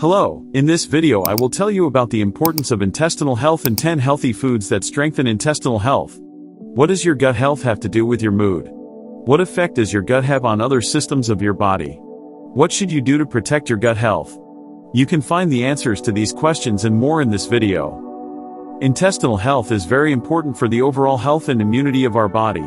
Hello, in this video I will tell you about the importance of intestinal health and 10 healthy foods that strengthen intestinal health. What does your gut health have to do with your mood? What effect does your gut have on other systems of your body? What should you do to protect your gut health? You can find the answers to these questions and more in this video. Intestinal health is very important for the overall health and immunity of our body.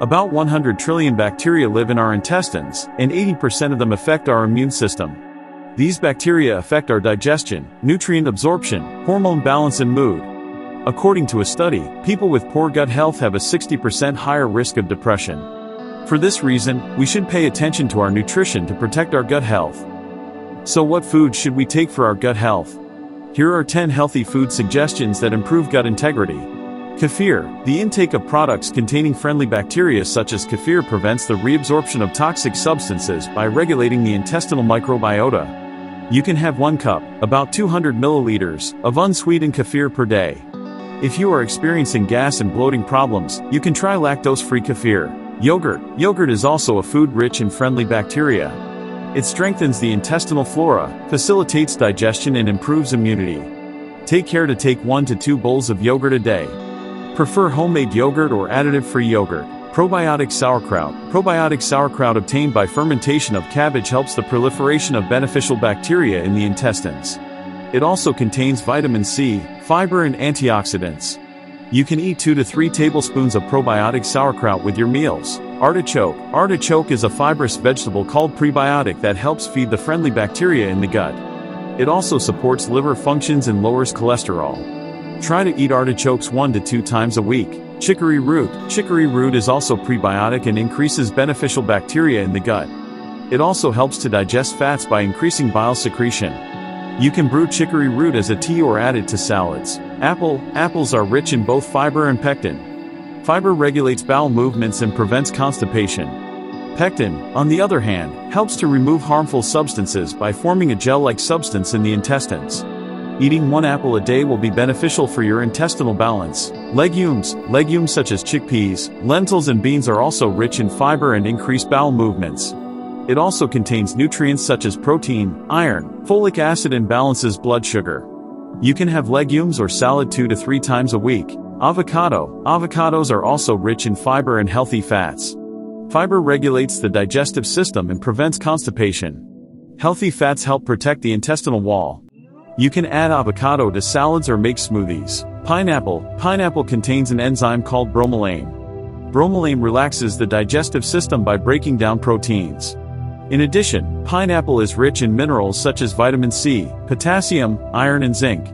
About 100 trillion bacteria live in our intestines, and 80% of them affect our immune system. These bacteria affect our digestion, nutrient absorption, hormone balance and mood. According to a study, people with poor gut health have a 60% higher risk of depression. For this reason, we should pay attention to our nutrition to protect our gut health. So what foods should we take for our gut health? Here are 10 healthy food suggestions that improve gut integrity. Kefir, the intake of products containing friendly bacteria such as kefir prevents the reabsorption of toxic substances by regulating the intestinal microbiota. You can have 1 cup, about 200 milliliters, of unsweetened kefir per day. If you are experiencing gas and bloating problems, you can try lactose-free kefir. Yogurt. Yogurt is also a food rich in friendly bacteria. It strengthens the intestinal flora, facilitates digestion and improves immunity. Take care to take 1 to 2 bowls of yogurt a day. Prefer homemade yogurt or additive-free yogurt. Probiotic sauerkraut. Probiotic sauerkraut obtained by fermentation of cabbage helps the proliferation of beneficial bacteria in the intestines. It also contains vitamin C, fiber and antioxidants. You can eat 2 to 3 tablespoons of probiotic sauerkraut with your meals. Artichoke. Artichoke is a fibrous vegetable called prebiotic that helps feed the friendly bacteria in the gut. It also supports liver functions and lowers cholesterol. Try to eat artichokes 1 to 2 times a week. Chicory root. Chicory root is also prebiotic and increases beneficial bacteria in the gut. It also helps to digest fats by increasing bile secretion. You can brew chicory root as a tea or add it to salads. Apple. Apples are rich in both fiber and pectin. Fiber regulates bowel movements and prevents constipation. Pectin, on the other hand, helps to remove harmful substances by forming a gel-like substance in the intestines. Eating one apple a day will be beneficial for your intestinal balance. Legumes. Legumes such as chickpeas, lentils and beans are also rich in fiber and increase bowel movements. It also contains nutrients such as protein, iron, folic acid and balances blood sugar. You can have legumes or salad two to three times a week. Avocado. Avocados are also rich in fiber and healthy fats. Fiber regulates the digestive system and prevents constipation. Healthy fats help protect the intestinal wall. You can add avocado to salads or make smoothies. Pineapple. Pineapple contains an enzyme called bromelain. Bromelain relaxes the digestive system by breaking down proteins. In addition, pineapple is rich in minerals such as vitamin C, potassium, iron and zinc.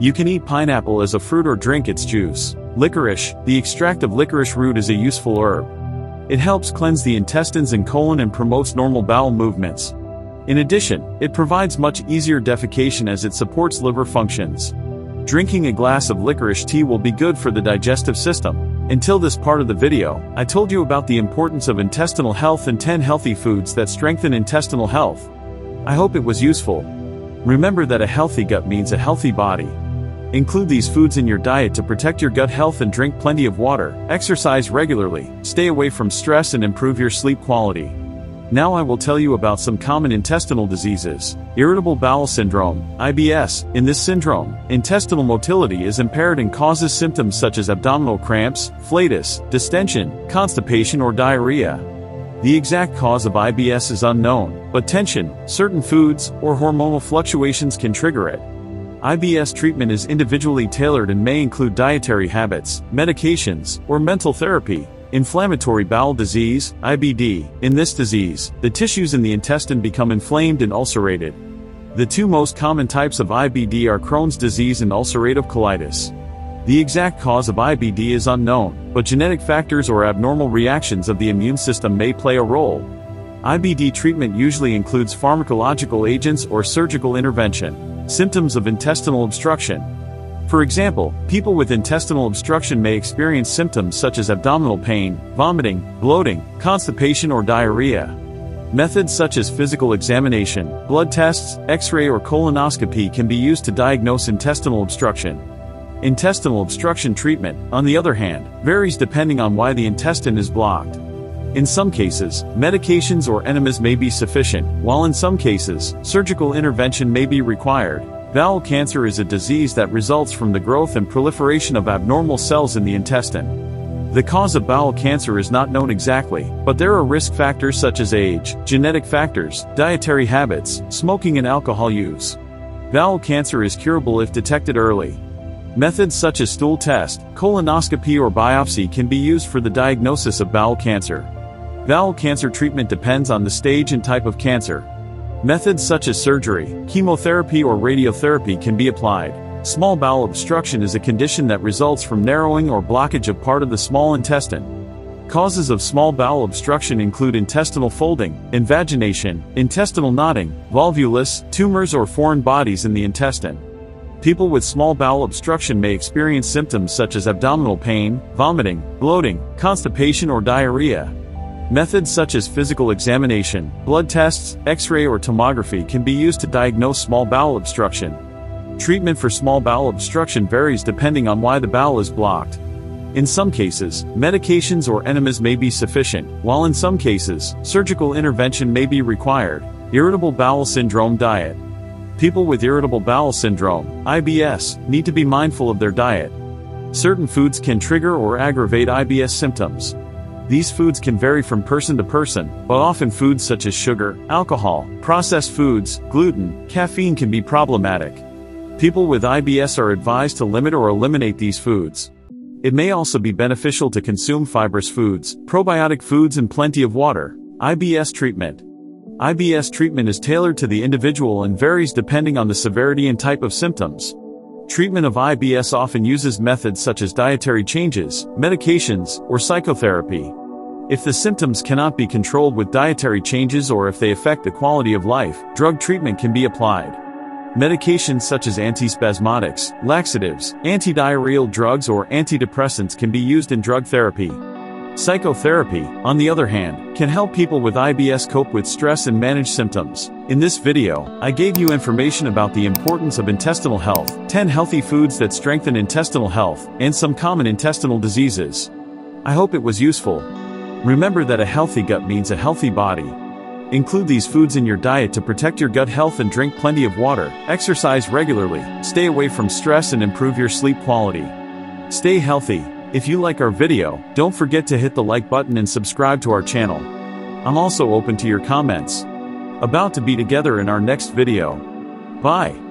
You can eat pineapple as a fruit or drink its juice. Licorice. The extract of licorice root is a useful herb. It helps cleanse the intestines and colon and promotes normal bowel movements. In addition, it provides much easier defecation as it supports liver functions. Drinking a glass of licorice tea will be good for the digestive system. Until this part of the video, I told you about the importance of intestinal health and 10 healthy foods that strengthen intestinal health. I hope it was useful. Remember that a healthy gut means a healthy body. Include these foods in your diet to protect your gut health and drink plenty of water, exercise regularly, stay away from stress and improve your sleep quality. Now I will tell you about some common intestinal diseases. Irritable bowel syndrome, IBS. In this syndrome, intestinal motility is impaired and causes symptoms such as abdominal cramps, flatus, distension, constipation or diarrhea. The exact cause of IBS is unknown, but tension, certain foods, or hormonal fluctuations can trigger it. IBS treatment is individually tailored and may include dietary habits, medications, or mental therapy. Inflammatory bowel disease, IBD. In this disease, the tissues in the intestine become inflamed and ulcerated. The two most common types of IBD are Crohn's disease and ulcerative colitis. The exact cause of IBD is unknown, but genetic factors or abnormal reactions of the immune system may play a role. IBD treatment usually includes pharmacological agents or surgical intervention. Symptoms of intestinal obstruction, for example, people with intestinal obstruction may experience symptoms such as abdominal pain, vomiting, bloating, constipation or diarrhea. Methods such as physical examination, blood tests, x-ray or colonoscopy can be used to diagnose intestinal obstruction. Intestinal obstruction treatment, on the other hand, varies depending on why the intestine is blocked. In some cases, medications or enemas may be sufficient, while in some cases, surgical intervention may be required. Bowel cancer is a disease that results from the growth and proliferation of abnormal cells in the intestine. The cause of bowel cancer is not known exactly, but there are risk factors such as age, genetic factors, dietary habits, smoking and alcohol use. Bowel cancer is curable if detected early. Methods such as stool test, colonoscopy or biopsy can be used for the diagnosis of bowel cancer. Bowel cancer treatment depends on the stage and type of cancer. Methods such as surgery, chemotherapy or radiotherapy can be applied. Small bowel obstruction is a condition that results from narrowing or blockage of part of the small intestine. Causes of small bowel obstruction include intestinal folding, invagination, intestinal knotting, volvulus, tumors or foreign bodies in the intestine. People with small bowel obstruction may experience symptoms such as abdominal pain, vomiting, bloating, constipation or diarrhea. Methods such as physical examination, blood tests, x-ray or tomography can be used to diagnose small bowel obstruction. Treatment for small bowel obstruction varies depending on why the bowel is blocked. In some cases, medications or enemas may be sufficient, while in some cases, surgical intervention may be required. Irritable bowel syndrome diet. People with irritable bowel syndrome, IBS, need to be mindful of their diet. Certain foods can trigger or aggravate IBS symptoms. These foods can vary from person to person, but often foods such as sugar, alcohol, processed foods, gluten, caffeine can be problematic. People with IBS are advised to limit or eliminate these foods. It may also be beneficial to consume fibrous foods, probiotic foods and plenty of water. IBS treatment. IBS treatment is tailored to the individual and varies depending on the severity and type of symptoms. Treatment of IBS often uses methods such as dietary changes, medications, or psychotherapy. If the symptoms cannot be controlled with dietary changes or if they affect the quality of life, drug treatment can be applied. Medications such as antispasmodics, laxatives, antidiarrheal drugs or antidepressants can be used in drug therapy. Psychotherapy, on the other hand, can help people with IBS cope with stress and manage symptoms. In this video, I gave you information about the importance of intestinal health, 10 healthy foods that strengthen intestinal health, and some common intestinal diseases. I hope it was useful. Remember that a healthy gut means a healthy body. Include these foods in your diet to protect your gut health and drink plenty of water, exercise regularly, stay away from stress and improve your sleep quality. Stay healthy. If you like our video, don't forget to hit the like button and subscribe to our channel. I'm also open to your comments. About to be together in our next video. Bye.